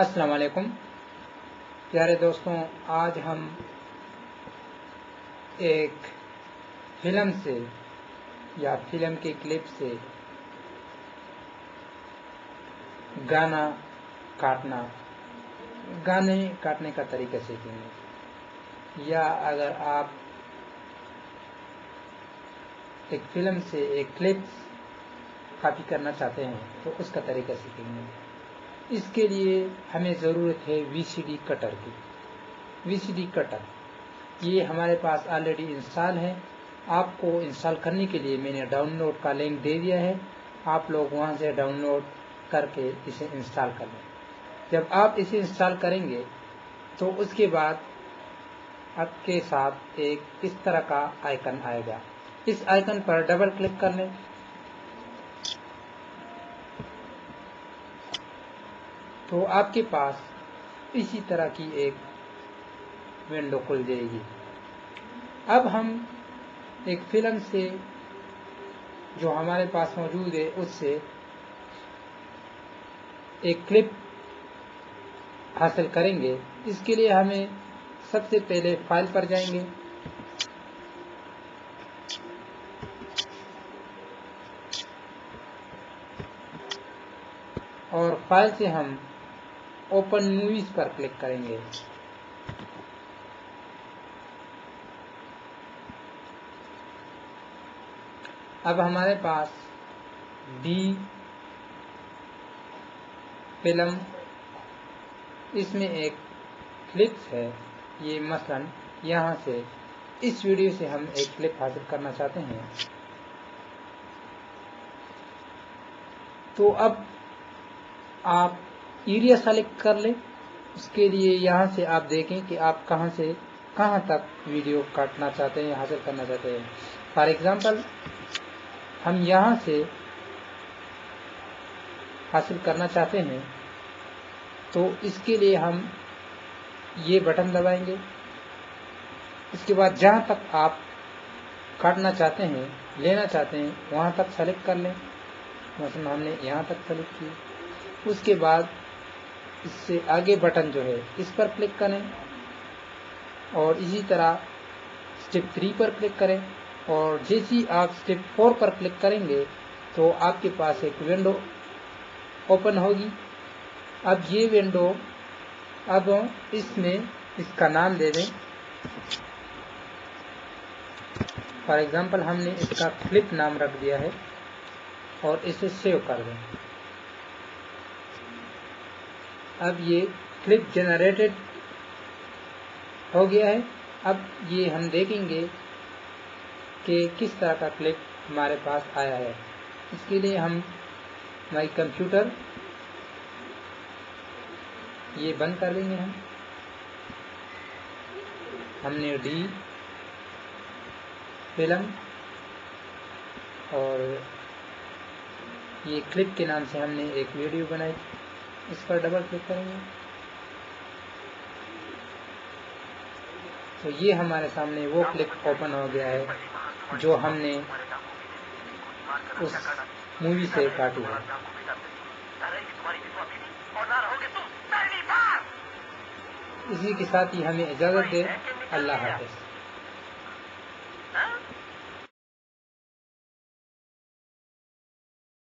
अस्सलाम वालेकुम प्यारे दोस्तों, आज हम एक फ़िल्म से या फ़िल्म के क्लिप से गाना काटना, गाने काटने का तरीका सीखेंगे। या अगर आप एक फ़िल्म से एक क्लिप कॉपी करना चाहते हैं तो उसका तरीका सीखेंगे। इसके लिए हमें ज़रूरत है वीसीडी कटर की। वीसीडी कटर, ये हमारे पास ऑलरेडी इंस्टॉल है। आपको इंस्टॉल करने के लिए मैंने डाउनलोड का लिंक दे दिया है। आप लोग वहाँ से डाउनलोड करके इसे इंस्टॉल कर लें। जब आप इसे इंस्टॉल करेंगे तो उसके बाद आपके साथ एक इस तरह का आइकन आएगा। इस आइकन पर डबल क्लिक कर लें। तो आपके पास इसी तरह की एक विंडो खुल जाएगी। अब हम एक फ़िल्म से जो हमारे पास मौजूद है, उससे एक क्लिप हासिल करेंगे। इसके लिए हमें सबसे पहले फ़ाइल पर जाएँगे। और फ़ाइल से हम ओपन मूवीज़ पर क्लिक करेंगे। अब हमारे पास डी फ़िल्म, इसमें एक क्लिप है, ये मसलन, यहाँ से इस वीडियो से हम एक क्लिप हासिल करना चाहते हैं। तो अब आप एरिया सेलेक्ट कर लें। उसके लिए यहाँ से आप देखें कि आप कहाँ से, कहाँ तक वीडियो काटना चाहते हैं हासिल करना चाहते हैं। फॉर एग्ज़ाम्पल हम यहाँ से हासिल करना चाहते हैं तो इसके लिए हम ये बटन दबाएँगे। इसके बाद जहाँ तक आप काटना चाहते हैं, लेना चाहते हैं, वहाँ तक सेलेक्ट कर लें। मसलन हमने यहाँ तक सेलेक्ट किया। उसके बाद इससे आगे बटन जो है, इस पर क्लिक करें और इसी तरह स्टेप थ्री पर क्लिक करें और जैसे ही आप स्टेप फोर पर क्लिक करेंगे तो आपके पास एक विंडो ओपन होगी। अब ये विंडो, अब इसमें इसका नाम दे दें। फॉर एग्जांपल हमने इसका फ्लिप नाम रख दिया है और इसे सेव कर दें। अब ये क्लिप जनरेटेड हो गया है। अब ये हम देखेंगे कि किस तरह का क्लिप हमारे पास आया है। इसके लिए हम माई कंप्यूटर ये बंद कर देंगे हम। हमने डी फ़िल्म और ये क्लिप के नाम से हमने एक वीडियो बनाई। इस पर डबल क्लिक करेंगे। तो ये हमारे सामने वो क्लिप ओपन हो गया है जो हमने उस मूवी से काटी है। इसी के साथ ही हमें इजाज़त दे। अल्लाह हाफिज़।